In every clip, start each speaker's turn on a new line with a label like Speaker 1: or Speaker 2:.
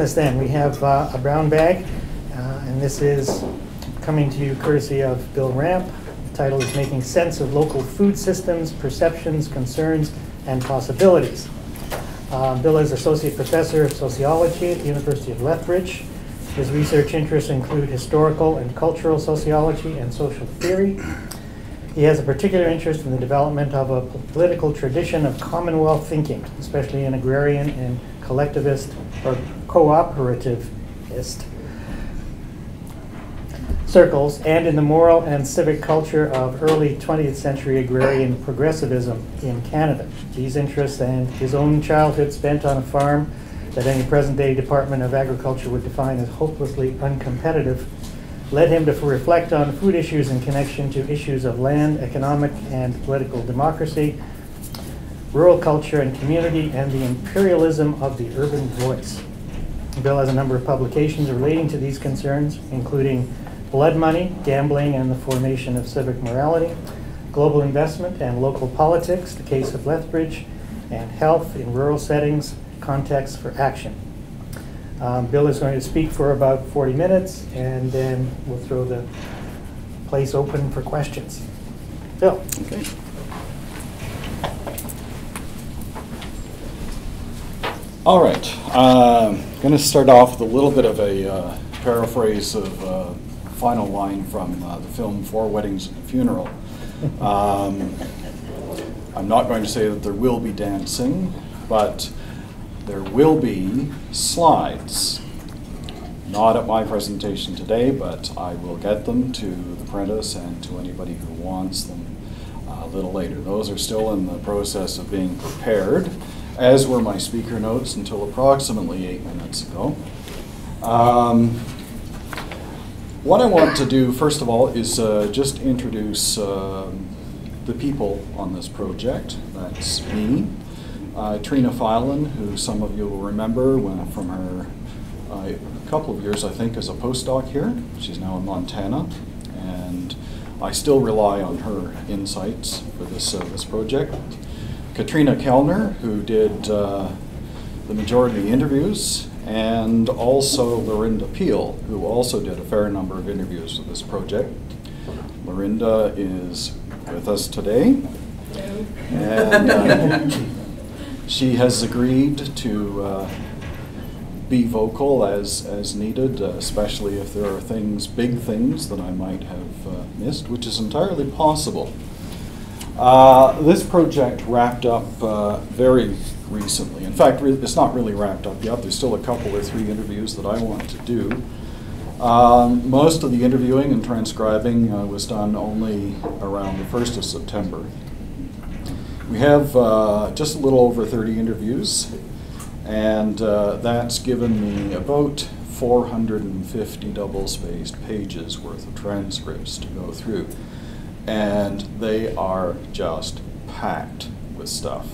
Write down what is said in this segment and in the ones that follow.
Speaker 1: Business then, we have uh, a brown bag, uh, and this is coming to you courtesy of Bill Ramp. The title is Making Sense of Local Food Systems, Perceptions, Concerns, and Possibilities. Uh, Bill is Associate Professor of Sociology at the University of Lethbridge. His research interests include historical and cultural sociology and social theory. He has a particular interest in the development of a political tradition of commonwealth thinking, especially in agrarian and collectivist or cooperativist circles, and in the moral and civic culture of early 20th century agrarian progressivism in Canada. These interests and his own childhood spent on a farm that any present day Department of Agriculture would define as hopelessly uncompetitive led him to reflect on food issues in connection to issues of land, economic, and political democracy, rural culture and community, and the imperialism of the urban voice. Bill has a number of publications relating to these concerns, including Blood Money, Gambling and the Formation of Civic Morality, Global Investment and Local Politics, The Case of Lethbridge, and Health in Rural Settings, Context for Action. Um, Bill is going to speak for about 40 minutes, and then we'll throw the place open for questions. Bill?
Speaker 2: Okay. All right. I'm um, going to start off with a little bit of a uh, paraphrase of uh, final line from uh, the film Four Weddings and a Funeral. Um, I'm not going to say that there will be dancing, but there will be slides. Not at my presentation today, but I will get them to the Prentice and to anybody who wants them uh, a little later. Those are still in the process of being prepared, as were my speaker notes until approximately eight minutes ago. Um, what I want to do, first of all, is uh, just introduce uh, the people on this project. That's me, uh, Trina Filan, who some of you will remember when, from her uh, couple of years, I think, as a postdoc here. She's now in Montana, and I still rely on her insights for this, uh, this project. Katrina Kellner, who did uh, the majority of the interviews, and also Lorinda Peel, who also did a fair number of interviews for this project. Lorinda is with us today. And, uh, she has agreed to uh, be vocal as, as needed, uh, especially if there are things, big things that I might have uh, missed, which is entirely possible. Uh, this project wrapped up uh, very recently. In fact, it's not really wrapped up yet. There's still a couple or three interviews that I want to do. Um, most of the interviewing and transcribing uh, was done only around the 1st of September. We have uh, just a little over 30 interviews, and uh, that's given me about 450 double-spaced pages worth of transcripts to go through. And they are just packed with stuff.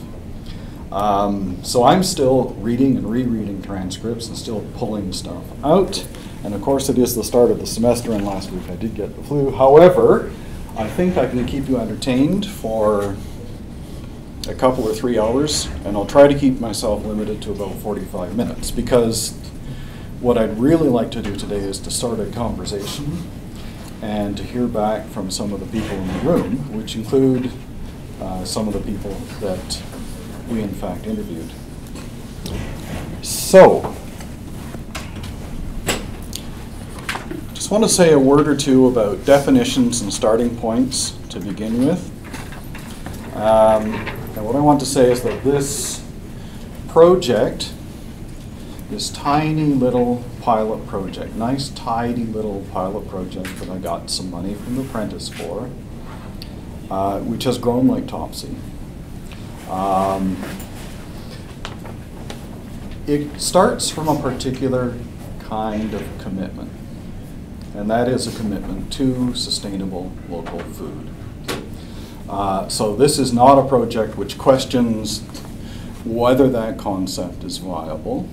Speaker 2: Um, so I'm still reading and rereading transcripts and still pulling stuff out. And of course, it is the start of the semester, and last week I did get the flu. However, I think I can keep you entertained for a couple or three hours, and I'll try to keep myself limited to about 45 minutes because what I'd really like to do today is to start a conversation and to hear back from some of the people in the room, which include uh, some of the people that we in fact interviewed. So, just want to say a word or two about definitions and starting points to begin with. Um, and what I want to say is that this project, this tiny little pilot project, nice tidy little pilot project that I got some money from the Prentice for, uh, which has grown like Topsy. Um, it starts from a particular kind of commitment, and that is a commitment to sustainable local food. Uh, so this is not a project which questions whether that concept is viable.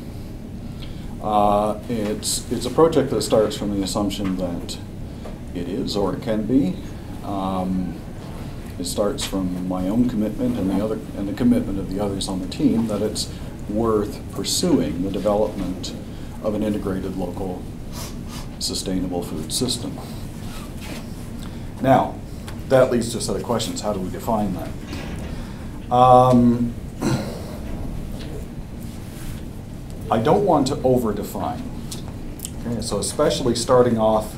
Speaker 2: Uh, it's, it's a project that starts from the assumption that it is or it can be. Um, it starts from my own commitment and the other and the commitment of the others on the team that it's worth pursuing the development of an integrated local sustainable food system. Now, that leads to a set of questions. How do we define that? Um, I don't want to over-define. Okay, so especially starting off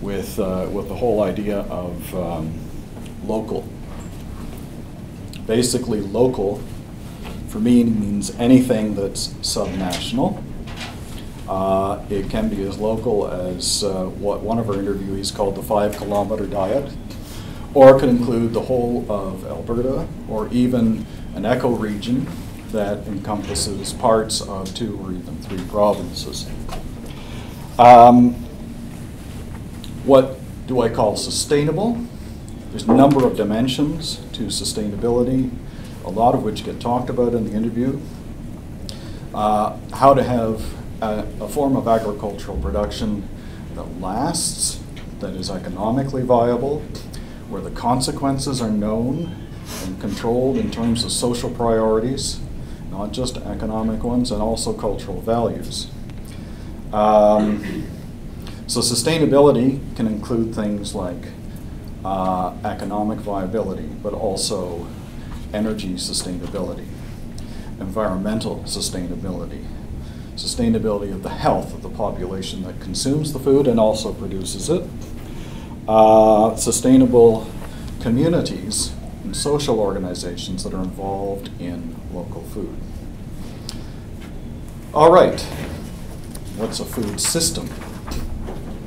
Speaker 2: with, uh, with the whole idea of um, local. Basically, local for me means anything that's subnational. Uh, it can be as local as uh, what one of our interviewees called the five kilometer diet, or it could include the whole of Alberta, or even an ecoregion that encompasses parts of two or even three provinces. Um, what do I call sustainable? There's a number of dimensions to sustainability, a lot of which get talked about in the interview. Uh, how to have a, a form of agricultural production that lasts, that is economically viable, where the consequences are known and controlled in terms of social priorities, not just economic ones, and also cultural values. Um, so sustainability can include things like uh, economic viability, but also energy sustainability, environmental sustainability, sustainability of the health of the population that consumes the food and also produces it, uh, sustainable communities and social organizations that are involved in local food. All right, what's a food system?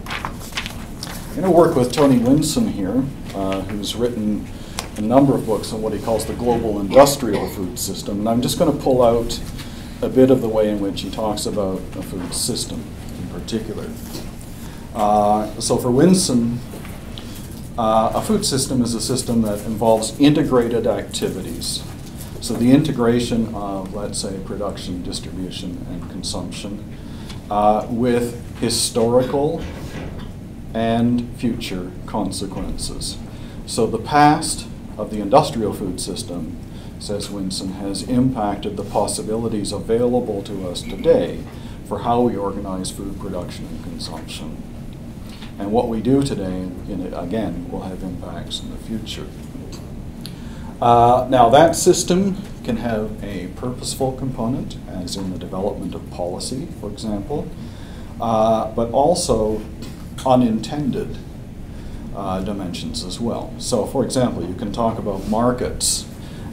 Speaker 2: I'm going to work with Tony Winson here, uh, who's written a number of books on what he calls the global industrial food system. And I'm just going to pull out a bit of the way in which he talks about a food system in particular. Uh, so for Winson, uh, a food system is a system that involves integrated activities. So the integration of, let's say, production, distribution, and consumption uh, with historical and future consequences. So the past of the industrial food system, says Winson, has impacted the possibilities available to us today for how we organize food production and consumption. And what we do today, it, again, will have impacts in the future. Uh, now, that system can have a purposeful component, as in the development of policy, for example, uh, but also unintended uh, dimensions as well. So, for example, you can talk about markets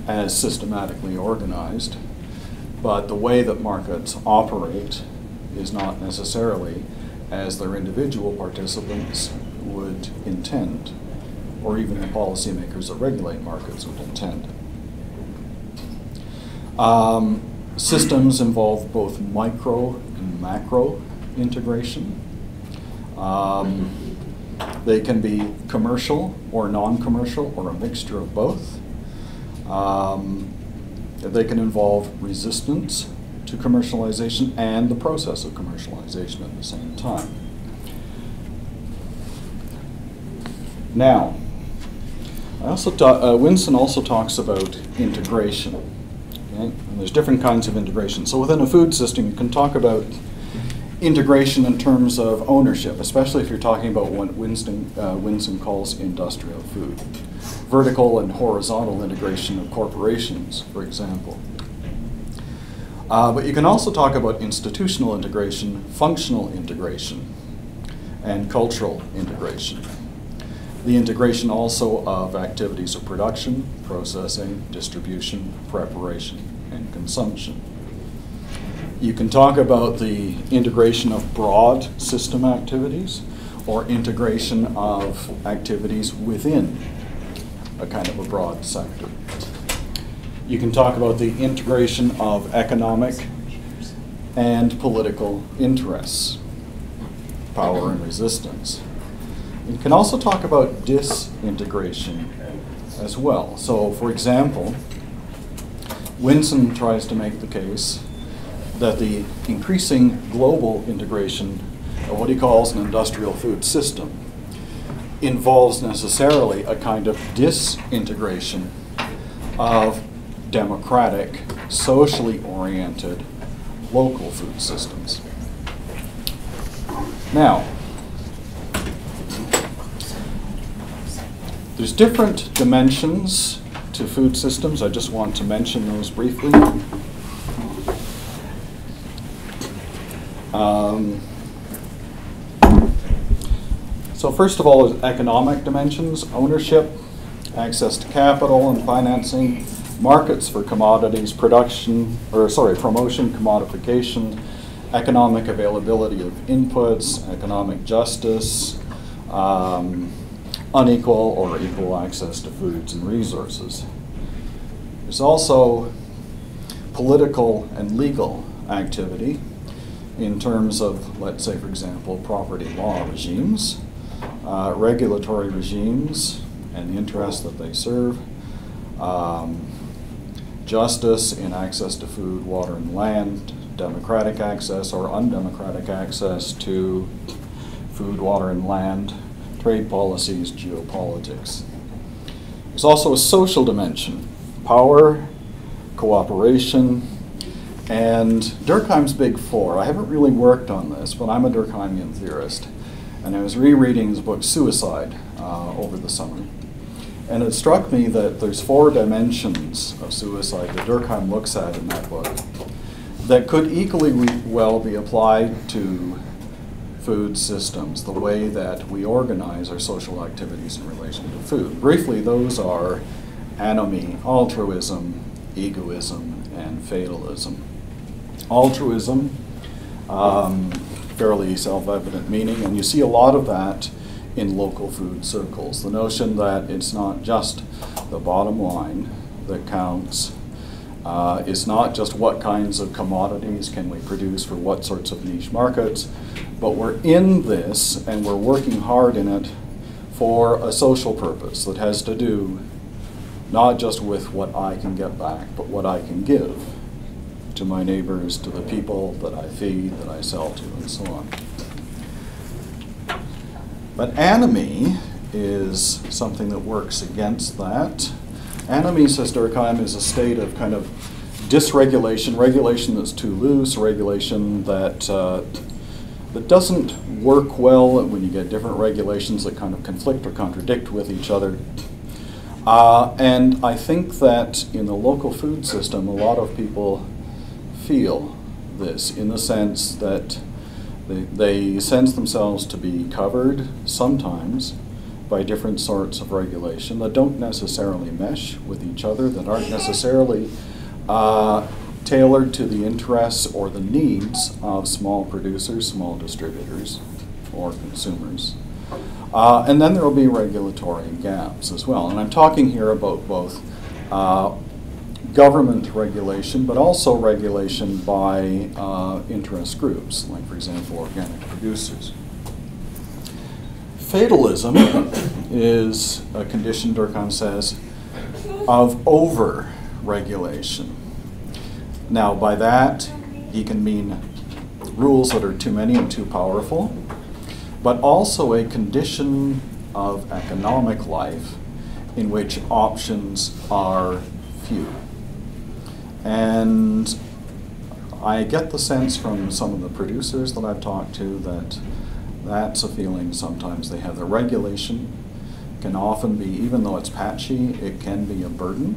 Speaker 2: as systematically organized, but the way that markets operate is not necessarily as their individual participants would intend, or even the policymakers that regulate markets would intend. Um, systems involve both micro and macro integration. Um, they can be commercial or non-commercial or a mixture of both. Um, they can involve resistance to commercialization and the process of commercialization at the same time. Now, I also uh, Winson also talks about integration. Okay? And there's different kinds of integration. So within a food system, you can talk about integration in terms of ownership, especially if you're talking about what Winston, uh, Winson calls industrial food. Vertical and horizontal integration of corporations, for example. Uh, but you can also talk about institutional integration, functional integration, and cultural integration. The integration also of activities of production, processing, distribution, preparation, and consumption. You can talk about the integration of broad system activities or integration of activities within a kind of a broad sector. You can talk about the integration of economic and political interests, power and resistance. You can also talk about disintegration as well. So, for example, Winson tries to make the case that the increasing global integration of what he calls an industrial food system involves necessarily a kind of disintegration of democratic, socially oriented local food systems. Now, there's different dimensions to food systems. I just want to mention those briefly. Um, so first of all is economic dimensions, ownership, access to capital and financing, markets for commodities, production, or sorry, promotion, commodification, economic availability of inputs, economic justice, um, unequal or equal access to foods and resources. There's also political and legal activity in terms of, let's say, for example, property law regimes, uh, regulatory regimes, and the interests that they serve, um, justice in access to food, water, and land, democratic access or undemocratic access to food, water, and land, trade policies, geopolitics. There's also a social dimension power, cooperation, and Durkheim's Big Four. I haven't really worked on this, but I'm a Durkheimian theorist. And I was rereading his book Suicide uh, over the summer. And it struck me that there's four dimensions of suicide that Durkheim looks at in that book that could equally well be applied to food systems, the way that we organize our social activities in relation to food. Briefly, those are anomy, altruism, egoism, and fatalism. Altruism, um, fairly self-evident meaning, and you see a lot of that in local food circles. The notion that it's not just the bottom line that counts, uh, it's not just what kinds of commodities can we produce for what sorts of niche markets, but we're in this and we're working hard in it for a social purpose that has to do not just with what I can get back, but what I can give to my neighbors, to the people that I feed, that I sell to, and so on. But anomie is something that works against that. Anomie, says Durkheim, is a state of kind of dysregulation, regulation that's too loose, regulation that, uh, that doesn't work well when you get different regulations that kind of conflict or contradict with each other. Uh, and I think that in the local food system, a lot of people feel this in the sense that they, they sense themselves to be covered sometimes by different sorts of regulation that don't necessarily mesh with each other, that aren't necessarily uh, tailored to the interests or the needs of small producers, small distributors, or consumers. Uh, and then there will be regulatory gaps as well. And I'm talking here about both uh, government regulation, but also regulation by uh, interest groups, like, for example, organic producers. Fatalism is a condition, Durkheim says, of over regulation. Now, by that, he can mean rules that are too many and too powerful, but also a condition of economic life in which options are few. And I get the sense from some of the producers that I've talked to that that's a feeling sometimes they have. The regulation can often be, even though it's patchy, it can be a burden.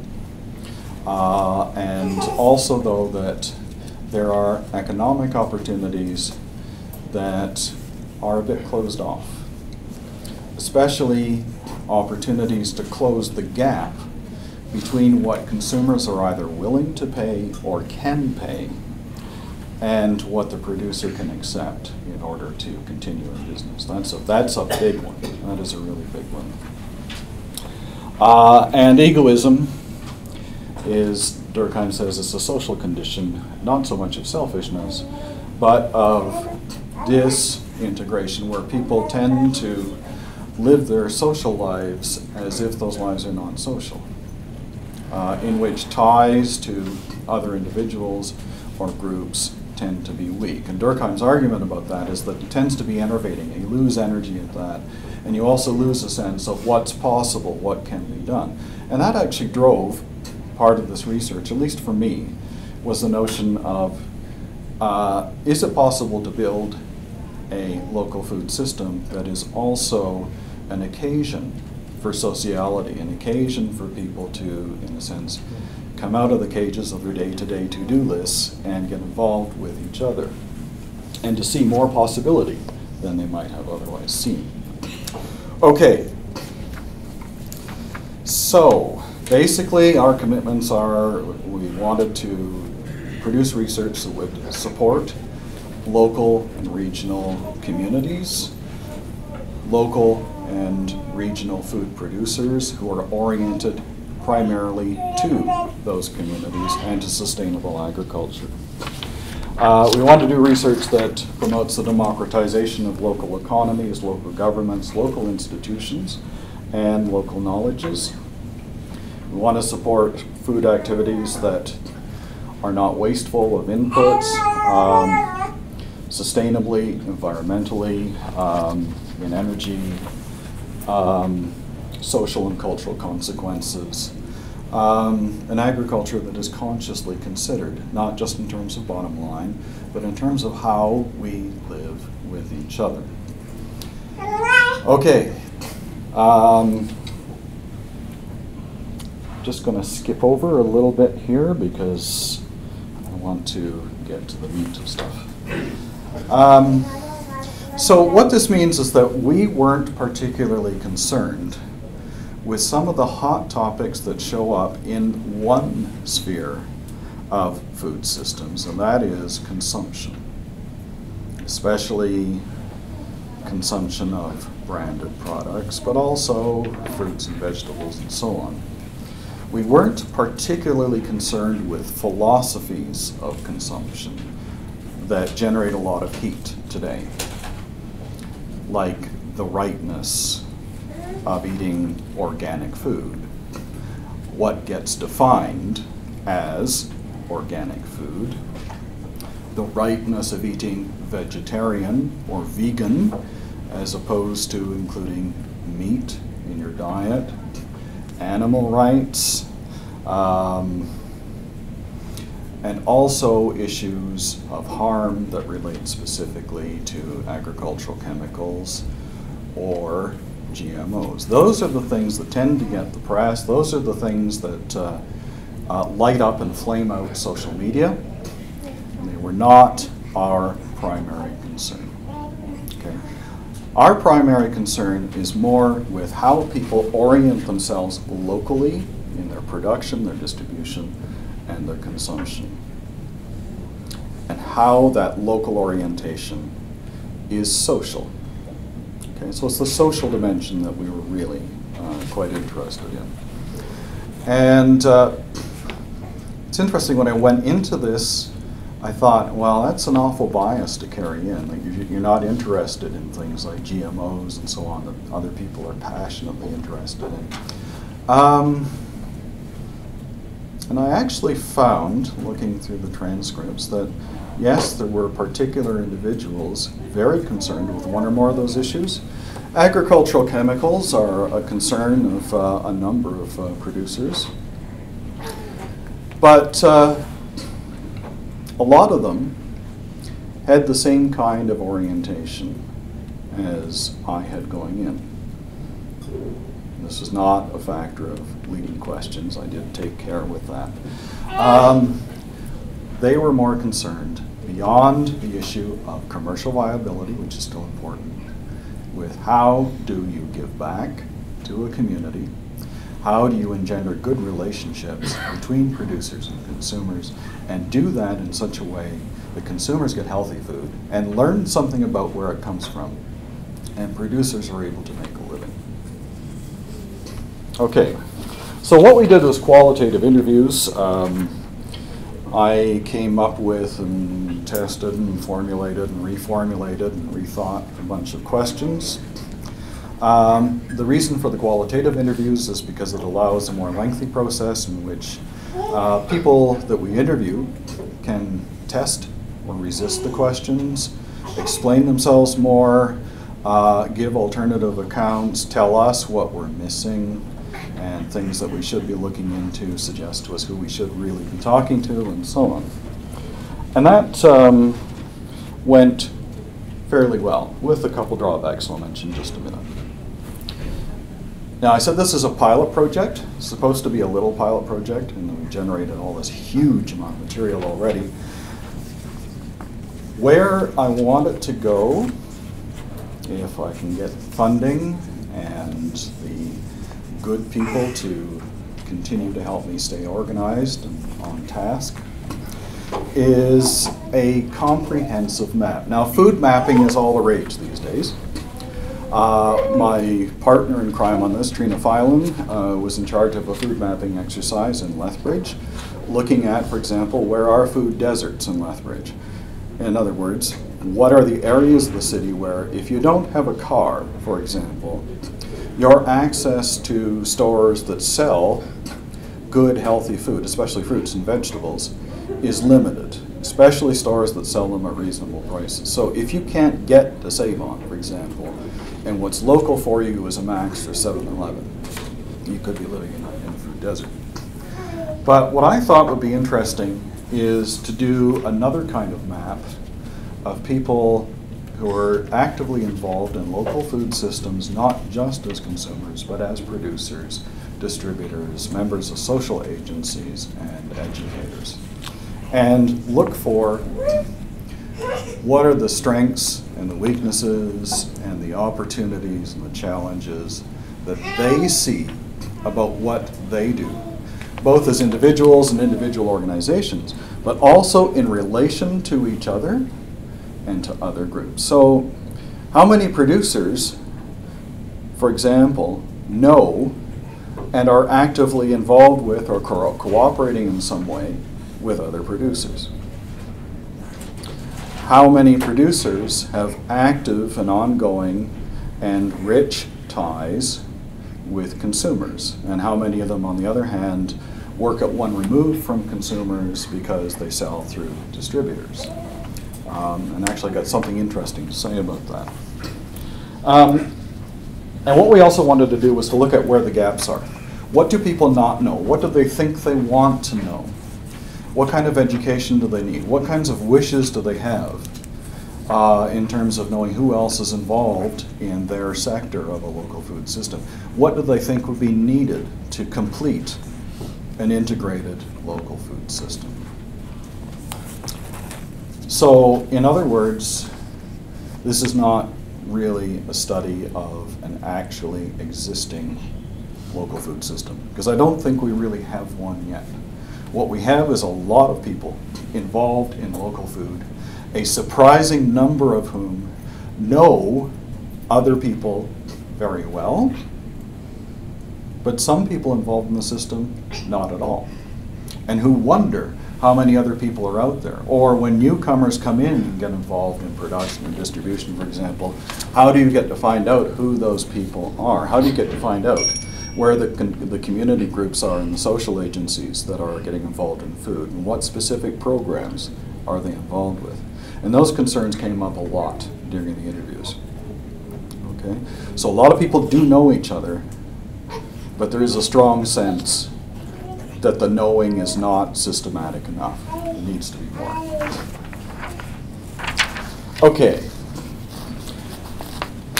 Speaker 2: Uh, and also, though, that there are economic opportunities that are a bit closed off, especially opportunities to close the gap between what consumers are either willing to pay or can pay and what the producer can accept in order to continue in business. That's a, that's a big one. That is a really big one. Uh, and egoism is, Durkheim says, it's a social condition, not so much of selfishness, but of disintegration, where people tend to live their social lives as if those lives are non social uh, in which ties to other individuals or groups tend to be weak. And Durkheim's argument about that is that it tends to be enervating. You lose energy at that. And you also lose a sense of what's possible, what can be done. And that actually drove part of this research, at least for me, was the notion of uh, is it possible to build a local food system that is also an occasion for sociality, an occasion for people to, in a sense, come out of the cages of their day-to-day to-do lists and get involved with each other and to see more possibility than they might have otherwise seen. Okay. So, basically, our commitments are we wanted to produce research that would support local and regional communities, local and regional food producers who are oriented primarily to those communities and to sustainable agriculture. Uh, we want to do research that promotes the democratization of local economies, local governments, local institutions, and local knowledges. We want to support food activities that are not wasteful of inputs, um, sustainably, environmentally, um, in energy, um, social and cultural consequences. Um, an agriculture that is consciously considered, not just in terms of bottom line, but in terms of how we live with each other. Okay. Um, just going to skip over a little bit here because I want to get to the meat of stuff. Um, so, what this means is that we weren't particularly concerned with some of the hot topics that show up in one sphere of food systems, and that is consumption, especially consumption of branded products, but also fruits and vegetables and so on. We weren't particularly concerned with philosophies of consumption that generate a lot of heat today, like the rightness of eating organic food. What gets defined as organic food, the rightness of eating vegetarian or vegan as opposed to including meat in your diet, animal rights, um, and also issues of harm that relate specifically to agricultural chemicals or GMOs. Those are the things that tend to get the press. Those are the things that uh, uh, light up and flame out social media. And they were not our primary concern. Okay. Our primary concern is more with how people orient themselves locally in their production, their distribution, and their consumption. And how that local orientation is social. Okay, so it's the social dimension that we were really uh, quite interested in. And uh, it's interesting when I went into this I thought, well, that's an awful bias to carry in. Like you're not interested in things like GMOs and so on that other people are passionately interested in. Um, and I actually found, looking through the transcripts, that yes, there were particular individuals very concerned with one or more of those issues. Agricultural chemicals are a concern of uh, a number of uh, producers. But uh, a lot of them had the same kind of orientation as I had going in. This is not a factor of leading questions. I did take care with that. Um, they were more concerned beyond the issue of commercial viability, which is still important, with how do you give back to a community how do you engender good relationships between producers and consumers and do that in such a way that consumers get healthy food and learn something about where it comes from and producers are able to make a living. Okay, so what we did was qualitative interviews. Um, I came up with and tested and formulated and reformulated and rethought a bunch of questions. Um, the reason for the qualitative interviews is because it allows a more lengthy process in which uh, people that we interview can test or resist the questions, explain themselves more, uh, give alternative accounts, tell us what we're missing, and things that we should be looking into, suggest to us who we should really be talking to, and so on. And that um, went fairly well, with a couple drawbacks I'll mention in just a minute. Now, I said this is a pilot project, it's supposed to be a little pilot project, and we generated all this huge amount of material already. Where I want it to go, if I can get funding and the good people to continue to help me stay organized and on task, is a comprehensive map. Now, food mapping is all the rage these days. Uh, my partner in crime on this, Trina Filan, uh, was in charge of a food mapping exercise in Lethbridge, looking at, for example, where are food deserts in Lethbridge? In other words, what are the areas of the city where if you don't have a car, for example, your access to stores that sell good, healthy food, especially fruits and vegetables, is limited, especially stores that sell them at reasonable prices. So if you can't get to Save-On, for example, and what's local for you is a Mac's or 7-Eleven, you could be living in a food desert. But what I thought would be interesting is to do another kind of map of people who are actively involved in local food systems, not just as consumers, but as producers, distributors, members of social agencies, and educators. And look for what are the strengths and the weaknesses and the opportunities and the challenges that they see about what they do, both as individuals and individual organizations, but also in relation to each other and to other groups. So, how many producers, for example, know and are actively involved with or co cooperating in some way with other producers. How many producers have active and ongoing and rich ties with consumers? And how many of them, on the other hand, work at one remove from consumers because they sell through distributors? Um, and actually got something interesting to say about that. Um, and what we also wanted to do was to look at where the gaps are. What do people not know? What do they think they want to know? What kind of education do they need? What kinds of wishes do they have uh, in terms of knowing who else is involved in their sector of a local food system? What do they think would be needed to complete an integrated local food system? So, in other words, this is not really a study of an actually existing local food system, because I don't think we really have one yet. What we have is a lot of people involved in local food, a surprising number of whom know other people very well, but some people involved in the system, not at all, and who wonder how many other people are out there. Or when newcomers come in and get involved in production and distribution, for example, how do you get to find out who those people are? How do you get to find out where the, the community groups are and the social agencies that are getting involved in food, and what specific programs are they involved with. And those concerns came up a lot during the interviews. Okay, so a lot of people do know each other, but there is a strong sense that the knowing is not systematic enough. It needs to be more. Okay.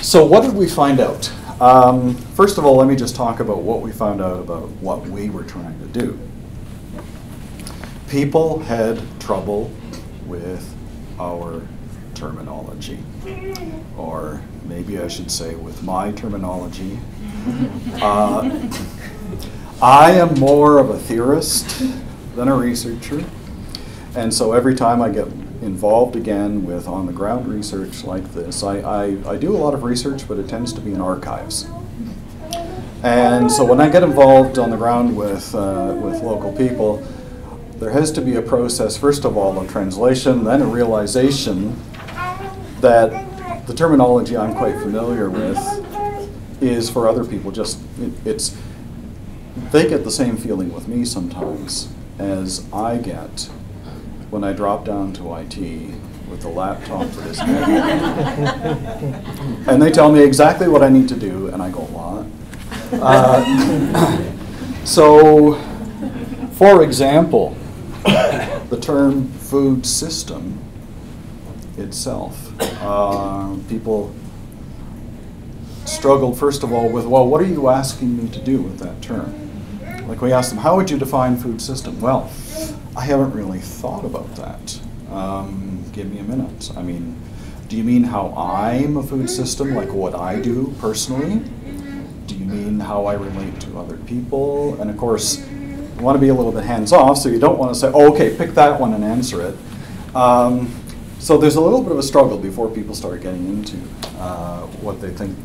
Speaker 2: So what did we find out? Um, first of all, let me just talk about what we found out about what we were trying to do. People had trouble with our terminology, or maybe I should say with my terminology. Uh, I am more of a theorist than a researcher, and so every time I get involved again with on the ground research like this. I, I, I, do a lot of research, but it tends to be in archives. And so when I get involved on the ground with, uh, with local people, there has to be a process, first of all, of translation, then a realization that the terminology I'm quite familiar with is for other people just, it, it's, they get the same feeling with me sometimes as I get when I drop down to IT with the laptop for this and they tell me exactly what I need to do, and I go, what? Uh, so, for example, the term food system itself. Uh, people struggled, first of all, with, well, what are you asking me to do with that term? Like we asked them, how would you define food system? Well, I haven't really thought about that. Um, give me a minute. I mean, do you mean how I'm a food system, like what I do personally? Do you mean how I relate to other people? And of course, you want to be a little bit hands off, so you don't want to say, oh, okay, pick that one and answer it. Um, so there's a little bit of a struggle before people start getting into uh, what they think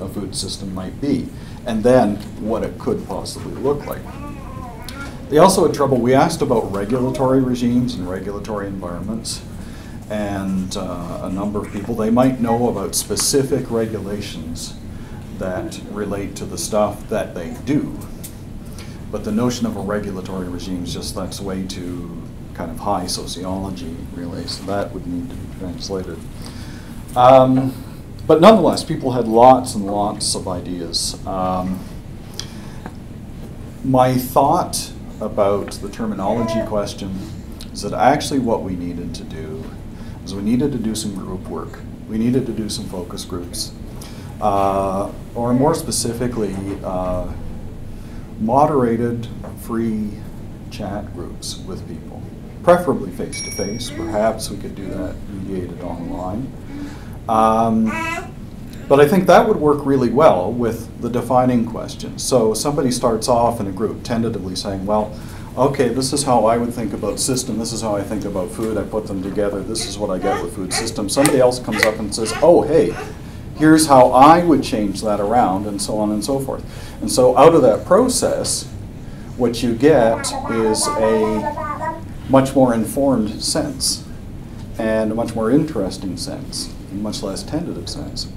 Speaker 2: a food system might be, and then what it could possibly look like. They also had trouble, we asked about regulatory regimes and regulatory environments, and uh, a number of people, they might know about specific regulations that relate to the stuff that they do. But the notion of a regulatory regime is just that's way too kind of high sociology, really, so that would need to be translated. Um, but nonetheless, people had lots and lots of ideas. Um, my thought about the terminology question is that actually what we needed to do is we needed to do some group work. We needed to do some focus groups. Uh, or more specifically, uh, moderated free chat groups with people preferably face to face. Perhaps we could do that mediated online. Um, but I think that would work really well with the defining question. So somebody starts off in a group tentatively saying, well, okay, this is how I would think about system, this is how I think about food, I put them together, this is what I get with food system. Somebody else comes up and says, oh, hey, here's how I would change that around, and so on and so forth. And so out of that process, what you get is a much more informed sense and a much more interesting sense, much less tentative sense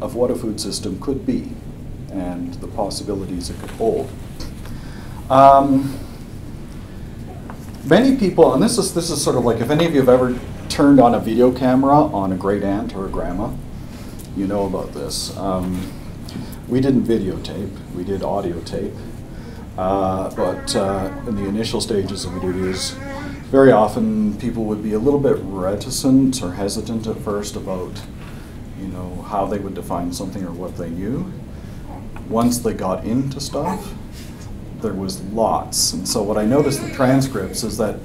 Speaker 2: of what a food system could be and the possibilities it could hold. Um, many people, and this is this is sort of like if any of you have ever turned on a video camera on a great aunt or a grandma, you know about this. Um, we didn't videotape; we did audio tape, uh, but uh, in the initial stages of interviews, very often people would be a little bit reticent or hesitant at first about, you know, how they would define something or what they knew. Once they got into stuff, there was lots. And so what I noticed in transcripts is that,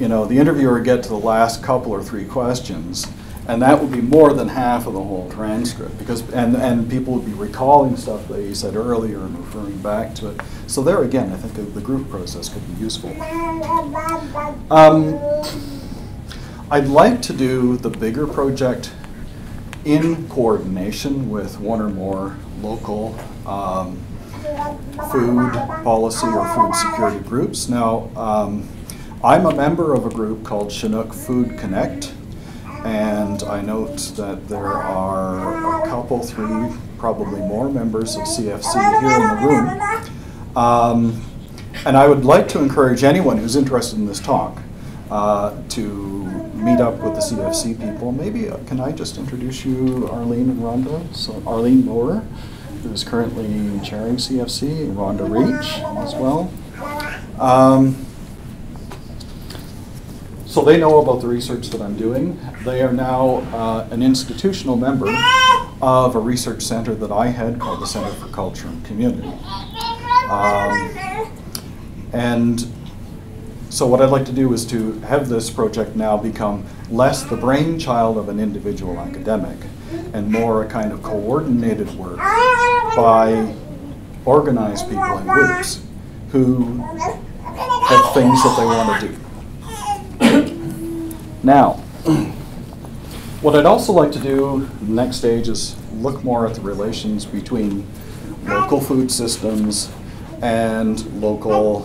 Speaker 2: you know, the interviewer would get to the last couple or three questions, and that would be more than half of the whole transcript because and and people would be recalling stuff they said earlier and referring back to it. So there again, I think the group process could be useful. Um, I'd like to do the bigger project in coordination with one or more local um, food policy or food security groups. Now, um, I'm a member of a group called Chinook Food Connect and I note that there are a couple, three, probably more members of CFC here in the room. Um, and I would like to encourage anyone who's interested in this talk uh, to meet up with the CFC people. Maybe, uh, can I just introduce you, Arlene and Rhonda? So Arlene Moore, who is currently chairing CFC, and Rhonda Reach as well. Um, so they know about the research that I'm doing. They are now uh, an institutional member of a research center that I had called the Center for Culture and Community. Um, and so what I'd like to do is to have this project now become less the brainchild of an individual academic and more a kind of coordinated work by organized people in groups who have things that they want to do. Now, what I'd also like to do next stage is look more at the relations between local food systems and local,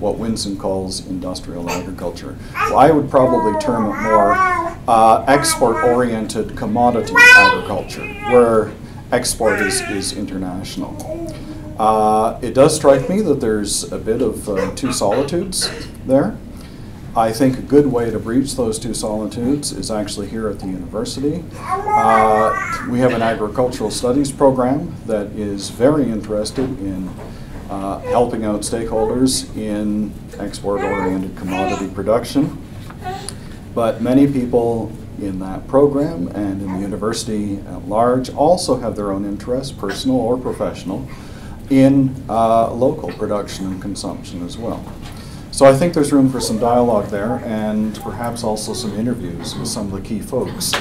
Speaker 2: what Winston calls industrial agriculture. I would probably term it more uh, export-oriented commodity agriculture, where export is, is international. Uh, it does strike me that there's a bit of uh, two solitudes there. I think a good way to breach those two solitudes is actually here at the university. Uh, we have an agricultural studies program that is very interested in uh, helping out stakeholders in export-oriented commodity production. But many people in that program and in the university at large also have their own interests, personal or professional, in uh, local production and consumption as well. So I think there's room for some dialogue there and perhaps also some interviews with some of the key folks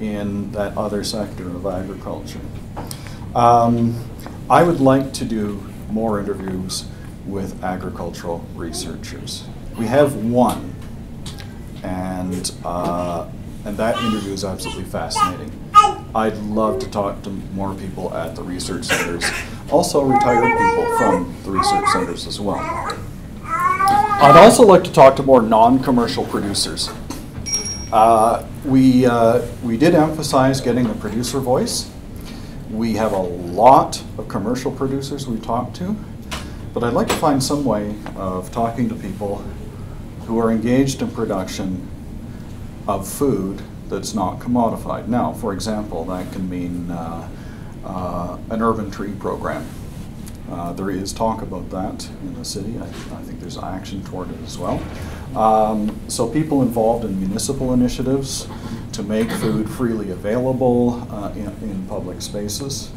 Speaker 2: in that other sector of agriculture. Um, I would like to do more interviews with agricultural researchers. We have one, and, uh, and that interview is absolutely fascinating. I'd love to talk to more people at the research centers, also retired people from the research centers as well. I'd also like to talk to more non-commercial producers. Uh, we, uh, we did emphasize getting the producer voice. We have a lot of commercial producers we talk to, but I'd like to find some way of talking to people who are engaged in production of food that's not commodified. Now, for example, that can mean uh, uh, an urban tree program. Uh, there is talk about that in the city. I, I think there's action toward it as well. Um, so people involved in municipal initiatives to make food freely available uh, in, in, public spaces.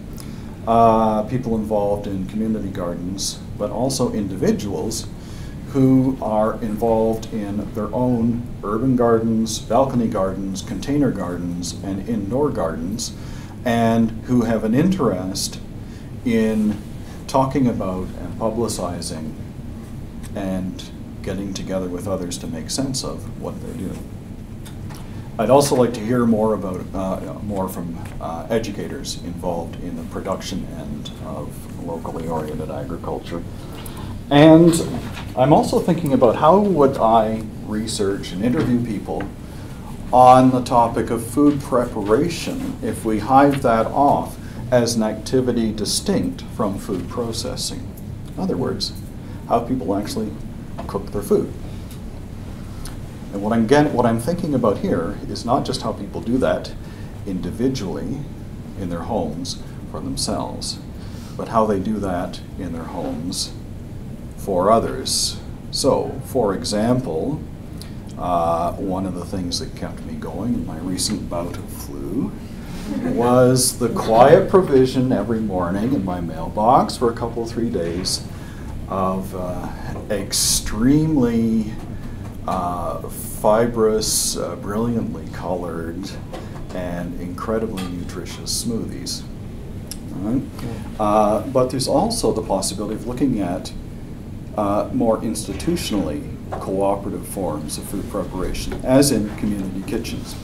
Speaker 2: Uh, people involved in community gardens, but also individuals who are involved in their own urban gardens, balcony gardens, container gardens, and indoor gardens, and who have an interest in talking about and publicizing and getting together with others to make sense of what they're doing. I'd also like to hear more about uh, more from uh, educators involved in the production end of locally oriented agriculture. And I'm also thinking about how would I research and interview people on the topic of food preparation if we hive that off as an activity distinct from food processing. In other words, how people actually cook their food. And what I'm, what I'm thinking about here is not just how people do that individually in their homes for themselves, but how they do that in their homes for others. So, for example, uh, one of the things that kept me going in my recent bout of flu was the quiet provision every morning in my mailbox for a couple, three days of uh, extremely uh, fibrous, uh, brilliantly colored, and incredibly nutritious smoothies. Right? Uh, but there's also the possibility of looking at uh, more institutionally cooperative forms of food preparation, as in community kitchens.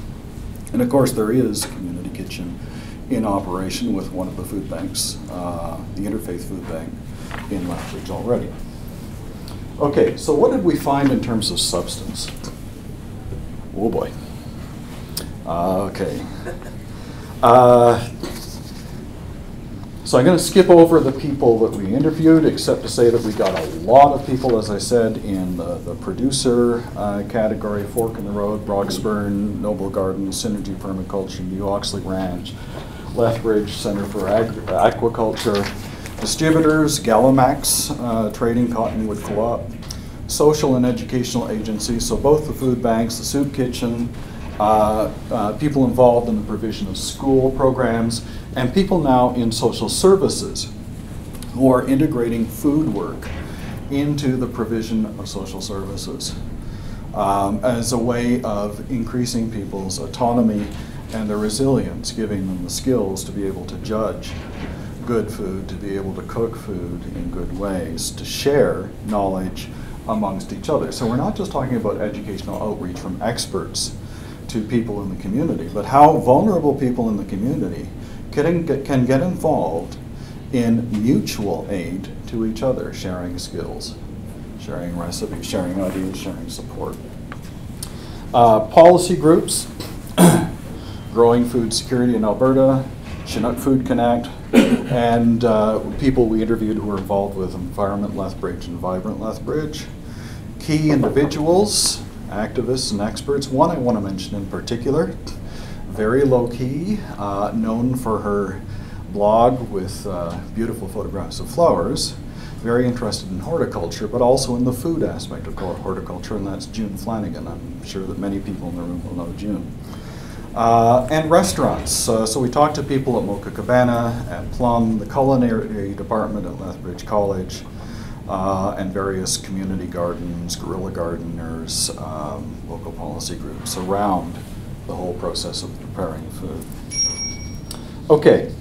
Speaker 2: And of course, there is community kitchen in operation with one of the food banks, uh, the Interfaith Food Bank in Lethbridge already. Okay, so what did we find in terms of substance? Oh boy. Uh, okay. Uh, so I'm going to skip over the people that we interviewed, except to say that we got a lot of people, as I said, in the, the producer uh, category, Fork in the Road, Broxburn, Noble Gardens, Synergy Permaculture, New Oxley Ranch, Lethbridge Center for Agri Aquaculture, distributors, Galimax, uh, Trading Cottonwood Co-op, social and educational agencies, so both the food banks, the soup kitchen, people involved in the provision of school programs, and people now in social services who are integrating food work into the provision of social services um, as a way of increasing people's autonomy and their resilience, giving them the skills to be able to judge good food, to be able to cook food in good ways, to share knowledge amongst each other. So we're not just talking about educational outreach from experts to people in the community, but how vulnerable people in the community can get, can get involved in mutual aid to each other, sharing skills, sharing recipes, sharing ideas, sharing support. Uh, policy groups, Growing Food Security in Alberta, Chinook Food Connect, and uh, people we interviewed who were involved with Environment Lethbridge and Vibrant Lethbridge. Key individuals, activists and experts. One I want to mention in particular, very low key, uh, known for her blog with uh, beautiful photographs of flowers, very interested in horticulture, but also in the food aspect of horticulture, and that's June Flanagan. I'm sure that many people in the room will know June. Uh, and restaurants. Uh, so we talked to people at Mocha Cabana, at Plum, the culinary department at Lethbridge College, uh, and various community gardens, guerrilla gardeners, um, local policy groups around the whole process of preparing food. Okay,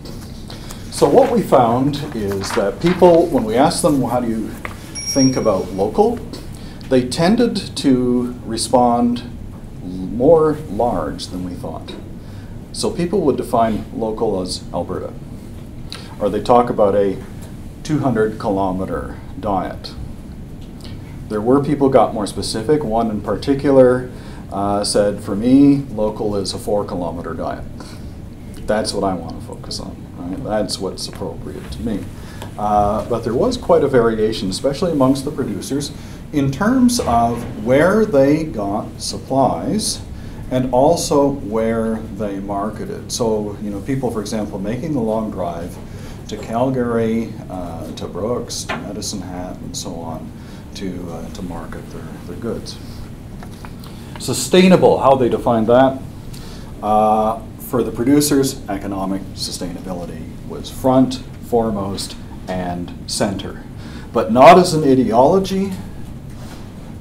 Speaker 2: so what we found is that people, when we asked them how do you think about local, they tended to respond more large than we thought. So people would define local as Alberta, or they talk about a 200 kilometer diet. There were people got more specific. One in particular uh, said, for me, local is a four kilometer diet. That's what I want to focus on. Right? That's what's appropriate to me. Uh, but there was quite a variation, especially amongst the producers, in terms of where they got supplies and also where they marketed. So, you know, people, for example, making the long drive to Calgary, uh, to Brooks, to Medicine Hat, and so on, to, uh, to market their, their goods. Sustainable, how they define that. Uh, for the producers, economic sustainability was front, foremost, and center. But not as an ideology.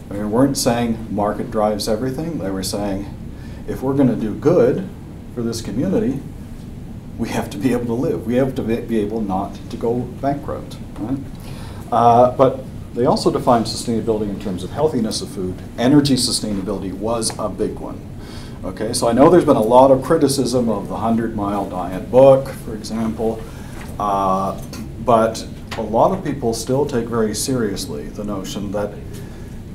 Speaker 2: They weren't saying market drives everything. They were saying if we're going to do good for this community, we have to be able to live. We have to be able not to go bankrupt. Right? Uh, but they also defined sustainability in terms of healthiness of food. Energy sustainability was a big one. Okay, so I know there's been a lot of criticism of the 100 Mile Diet book, for example, uh, but a lot of people still take very seriously the notion that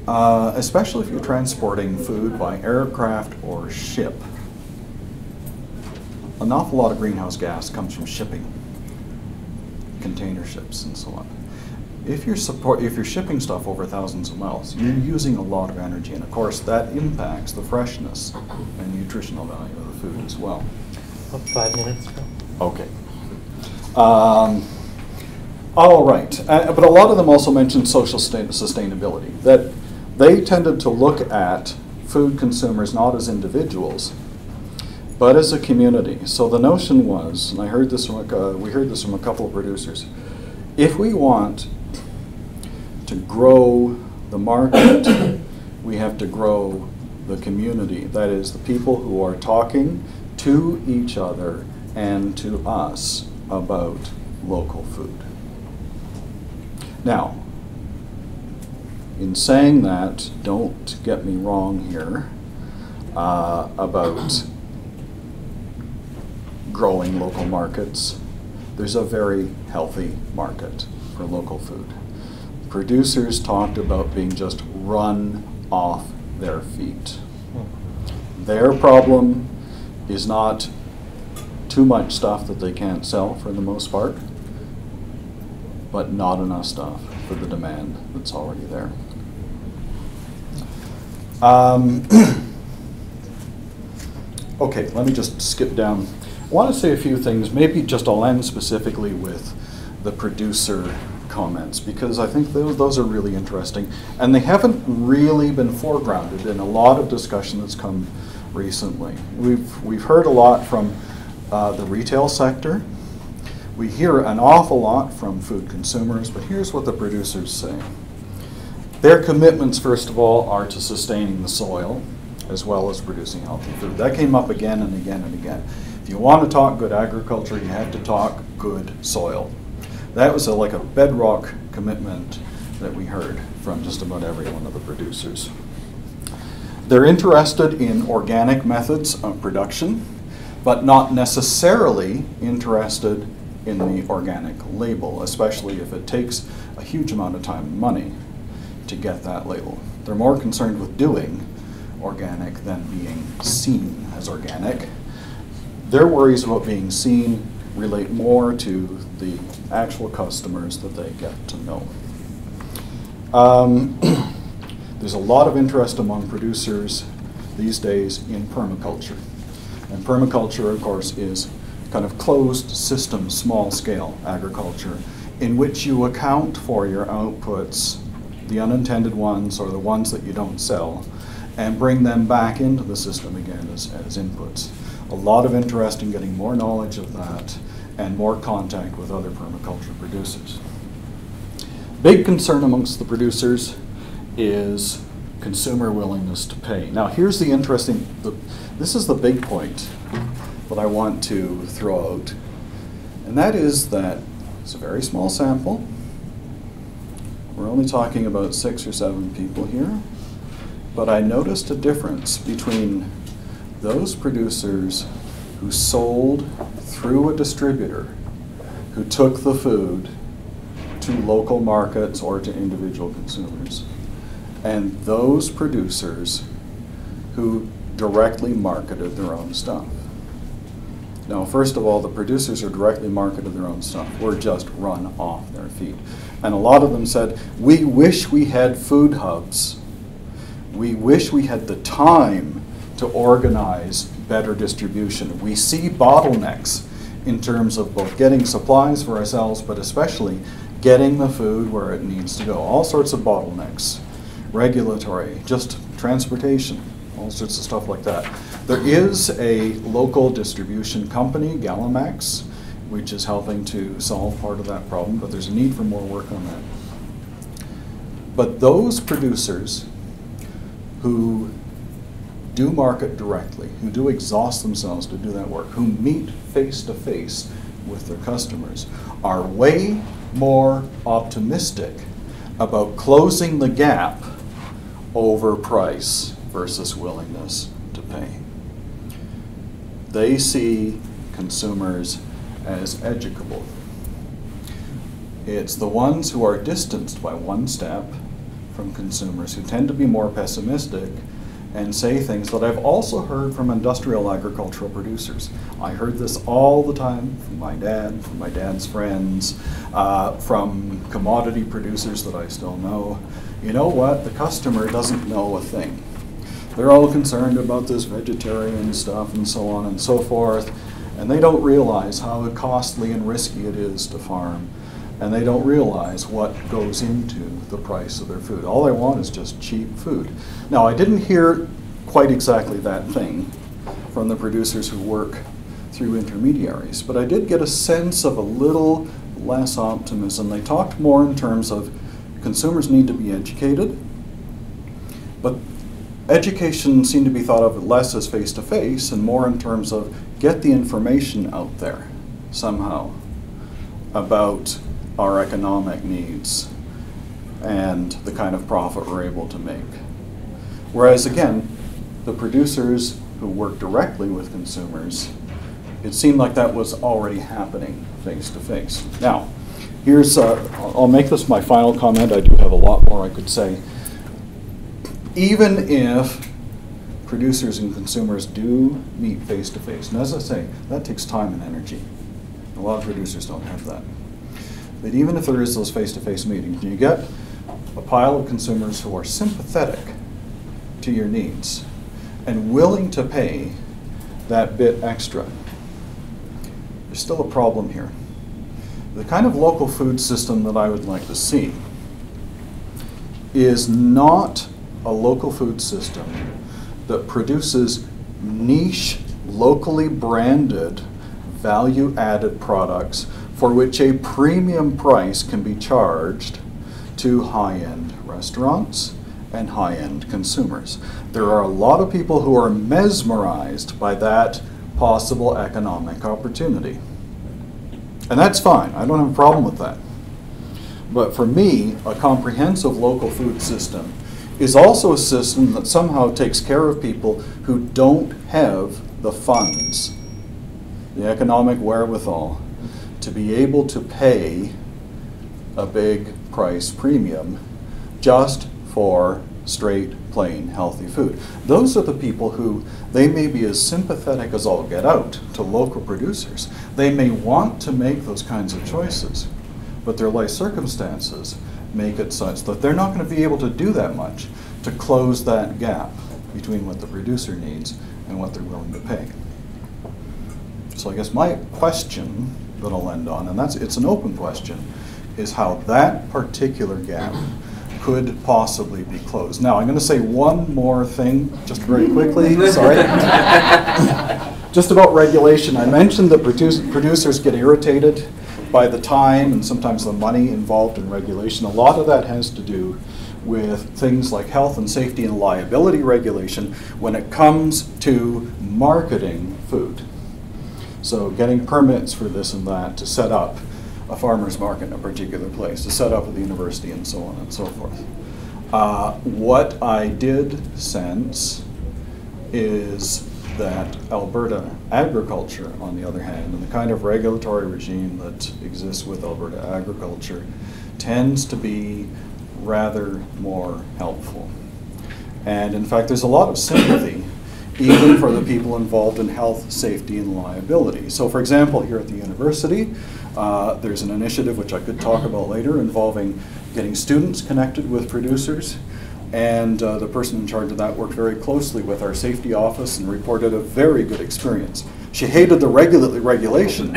Speaker 2: uh, especially if you're transporting food by aircraft or ship. An awful lot of greenhouse gas comes from shipping, container ships and so on. If you're, support, if you're shipping stuff over thousands of miles, you're using a lot of energy, and of course that impacts the freshness and nutritional value of the food as well.
Speaker 1: About five minutes.
Speaker 2: Okay. Um, all right, uh, but a lot of them also mentioned social sustainability, that they tended to look at food consumers not as individuals, but as a community. So the notion was, and I heard this from a, uh, we heard this from a couple of producers, if we want to grow the market, we have to grow the community. That is, the people who are talking to each other and to us about local food. Now, in saying that, don't get me wrong here uh, about growing local markets. There's a very healthy market for local food. Producers talked about being just run off their feet. Their problem is not too much stuff that they can't sell for the most part, but not enough stuff for the demand that's already there. Um, okay, let me just skip down. I want to say a few things. Maybe just I'll end specifically with the producer comments because I think those, those are really interesting. And they haven't really been foregrounded in a lot of discussion that's come recently. We've, we've heard a lot from uh, the retail sector. We hear an awful lot from food consumers, but here's what the producers say. Their commitments, first of all, are to sustaining the soil as well as producing healthy food. That came up again and again and again. If you want to talk good agriculture, you have to talk good soil. That was a, like a bedrock commitment that we heard from just about every one of the producers. They're interested in organic methods of production, but not necessarily interested in the organic label, especially if it takes a huge amount of time and money to get that label. They're more concerned with doing organic than being seen as organic. Their worries about being seen relate more to the actual customers that they get to know. Um, there's a lot of interest among producers these days in permaculture. And permaculture, of course, is kind of closed system, small scale agriculture in which you account for your outputs, the unintended ones or the ones that you don't sell, and bring them back into the system again as, as inputs. A lot of interest in getting more knowledge of that and more contact with other permaculture producers. Big concern amongst the producers is consumer willingness to pay. Now, here's the interesting, the, this is the big point that I want to throw out, and that is that it's a very small sample. We're only talking about six or seven people here, but I noticed a difference between those producers who sold through a distributor who took the food to local markets or to individual consumers. And those producers who directly marketed their own stuff. Now, first of all, the producers who directly marketed their own stuff were just run off their feet. And a lot of them said, We wish we had food hubs. We wish we had the time to organize better distribution. We see bottlenecks in terms of both getting supplies for ourselves, but especially getting the food where it needs to go. All sorts of bottlenecks, regulatory, just transportation, all sorts of stuff like that. There is a local distribution company, Galimax, which is helping to solve part of that problem, but there's a need for more work on that. But those producers who do market directly, who do exhaust themselves to do that work, who meet face to face with their customers, are way more optimistic about closing the gap over price versus willingness to pay. They see consumers as educable. It's the ones who are distanced by one step from consumers who tend to be more pessimistic and say things that I've also heard from industrial agricultural producers. I heard this all the time from my dad, from my dad's friends, uh, from commodity producers that I still know. You know what? The customer doesn't know a thing. They're all concerned about this vegetarian stuff and so on and so forth, and they don't realize how costly and risky it is to farm and they don't realize what goes into the price of their food. All they want is just cheap food. Now, I didn't hear quite exactly that thing from the producers who work through intermediaries, but I did get a sense of a little less optimism. They talked more in terms of consumers need to be educated, but education seemed to be thought of less as face to face and more in terms of get the information out there somehow about our economic needs and the kind of profit we're able to make. Whereas again, the producers who work directly with consumers, it seemed like that was already happening face to face. Now, here's, uh, I'll make this my final comment. I do have a lot more I could say. Even if producers and consumers do meet face to face, and as I say, that takes time and energy. A lot of producers don't have that. But even if there is those face-to-face meetings, you get a pile of consumers who are sympathetic to your needs and willing to pay that bit extra. There's still a problem here. The kind of local food system that I would like to see is not a local food system that produces niche, locally branded, value added products for which a premium price can be charged to high-end restaurants and high-end consumers. There are a lot of people who are mesmerized by that possible economic opportunity. And that's fine, I don't have a problem with that. But for me, a comprehensive local food system is also a system that somehow takes care of people who don't have the funds, the economic wherewithal to be able to pay a big price premium just for straight, plain, healthy food. Those are the people who, they may be as sympathetic as all get out to local producers. They may want to make those kinds of choices, but their life circumstances make it such that they're not going to be able to do that much to close that gap between what the producer needs and what they're willing to pay. So I guess my question that I'll end on, and that's it's an open question, is how that particular gap could possibly be closed. Now, I'm going to say one more thing, just very quickly. Sorry. just about regulation, I mentioned that produce- producers get irritated by the time and sometimes the money involved in regulation. A lot of that has to do with things like health and safety and liability regulation when it comes to marketing food. So getting permits for this and that to set up a farmer's market in a particular place, to set up at the university and so on and so forth. Uh, what I did sense is that Alberta agriculture, on the other hand, and the kind of regulatory regime that exists with Alberta agriculture tends to be rather more helpful. And in fact, there's a lot of sympathy even for the people involved in health, safety, and liability. So for example, here at the university, uh, there's an initiative which I could talk about later involving getting students connected with producers. And uh, the person in charge of that worked very closely with our safety office and reported a very good experience. She hated the regula- regulations,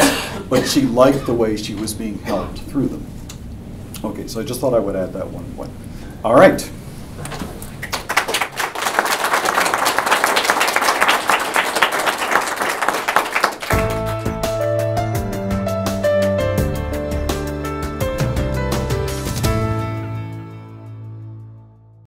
Speaker 2: but she liked the way she was being helped through them. Okay, so I just thought I would add that one point. All right.